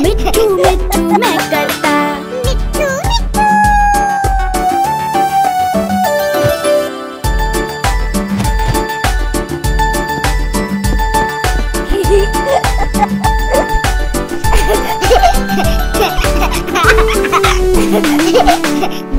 mitu mitu mekata Mitu mitu Ha ha ha ha ha!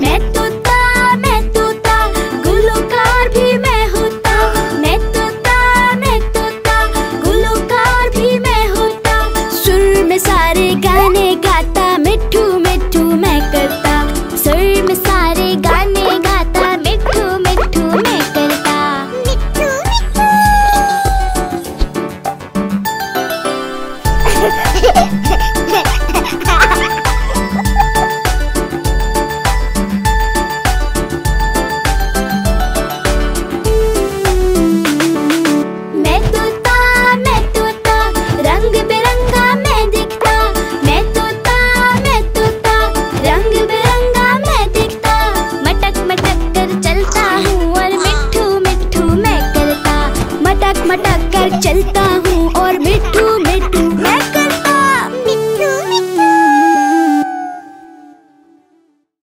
मटक कर चलता हूँ और मिट्टू